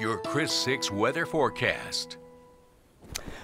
Your KRIS 6 weather forecast.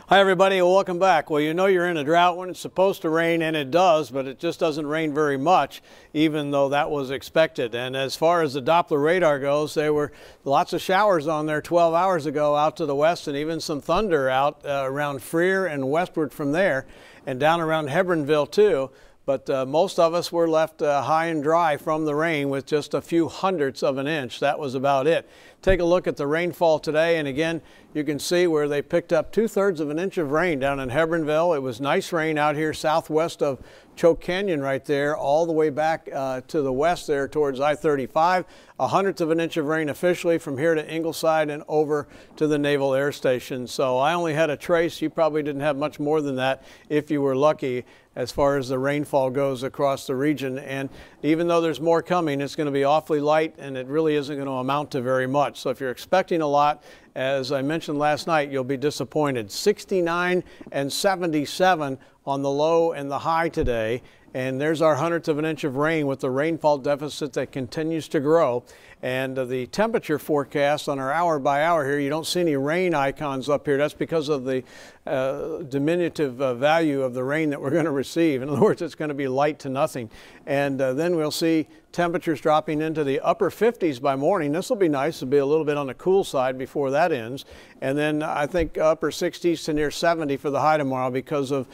Hi everybody, welcome back. Well, you know you're in a drought when it's supposed to rain, and it does, but it just doesn't rain very much, even though that was expected. And as far as the Doppler radar goes, there were lots of showers on there 12 hours ago out to the west, and even some thunder out uh, around Freer and westward from there, and down around Hebbronville too but uh, most of us were left uh, high and dry from the rain with just a few hundredths of an inch. That was about it. Take a look at the rainfall today, and again, you can see where they picked up two thirds of an inch of rain down in Hebbronville. It was nice rain out here southwest of Choke Canyon right there, all the way back uh, to the west there towards I-35. A hundredth of an inch of rain officially from here to Ingleside and over to the Naval Air Station. So I only had a trace. You probably didn't have much more than that if you were lucky as far as the rainfall goes across the region. And even though there's more coming, it's going to be awfully light and it really isn't going to amount to very much. So if you're expecting a lot, as I mentioned last night, you'll be disappointed. 69 and 77 on the low and the high today. And there's our hundredth of an inch of rain with the rainfall deficit that continues to grow. And uh, the temperature forecast on our hour by hour here, you don't see any rain icons up here. That's because of the uh, diminutive uh, value of the rain that we're going to receive. In other words, it's going to be light to nothing. And uh, then we'll see temperatures dropping into the upper 50s by morning. This will be nice. It'll be a little bit on the cool side before that ends. And then I think upper 60s to near 70 for the high tomorrow because of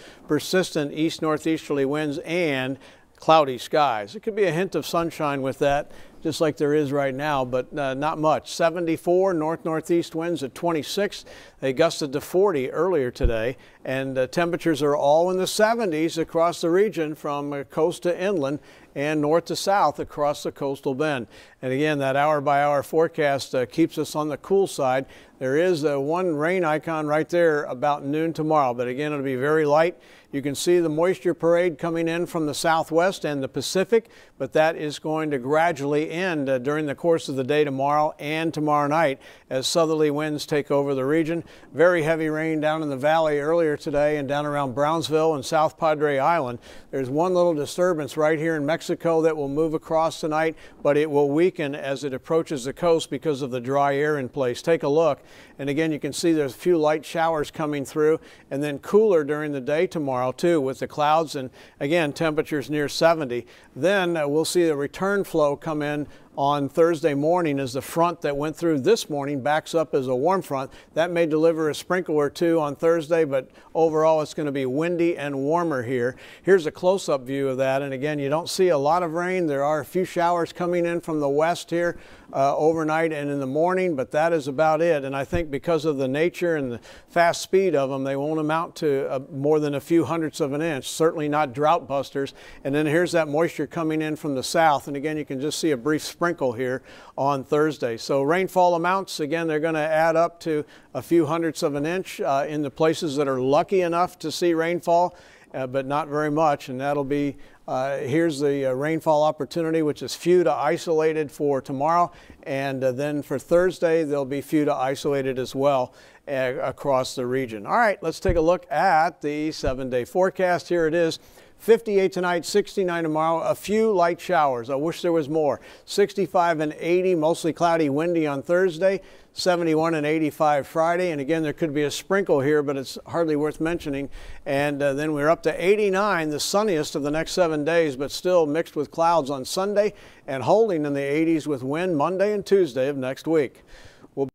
persistent east northeasterly winds and cloudy skies. It could be a hint of sunshine with that, just like there is right now, but uh, not much. 74 north northeast winds at 26. They gusted to 40 earlier today, and uh, temperatures are all in the 70s across the region from uh, coast to inland and north to south across the coastal bend. And again, that hour by hour forecast uh, keeps us on the cool side. There is uh, one rain icon right there about noon tomorrow, but again, it'll be very light. You can see the moisture parade coming in from the southwest and the Pacific, but that is going to gradually end uh, during the course of the day tomorrow and tomorrow night as southerly winds take over the region. Very heavy rain down in the valley earlier today and down around Brownsville and South Padre Island. There's one little disturbance right here in Mexico that will move across tonight, but it will weaken as it approaches the coast because of the dry air in place. Take a look. And again, you can see there's a few light showers coming through and then cooler during the day tomorrow too with the clouds and again, temperatures near 70. Then uh, we'll see the return flow come in and on Thursday morning as the front that went through this morning backs up as a warm front. That may deliver a sprinkle or two on Thursday, but overall it's going to be windy and warmer here. Here's a close-up view of that. And again, you don't see a lot of rain. There are a few showers coming in from the west here uh, overnight and in the morning, but that is about it. And I think because of the nature and the fast speed of them, they won't amount to uh, more than a few hundredths of an inch, certainly not drought busters. And then here's that moisture coming in from the south. And again, you can just see a brief sprinkle here on Thursday. So rainfall amounts, again, they're going to add up to a few hundredths of an inch uh, in the places that are lucky enough to see rainfall, uh, but not very much. And that'll be, uh, here's the uh, rainfall opportunity, which is few to isolated for tomorrow. And uh, then for Thursday, there'll be few to isolated as well uh, across the region. All right, let's take a look at the seven day forecast. Here it is. 58 tonight, 69 tomorrow, a few light showers. I wish there was more. 65 and 80, mostly cloudy, windy on Thursday, 71 and 85 Friday. And again, there could be a sprinkle here, but it's hardly worth mentioning. And uh, then we're up to 89, the sunniest of the next seven days, but still mixed with clouds on Sunday and holding in the 80s with wind Monday and Tuesday of next week.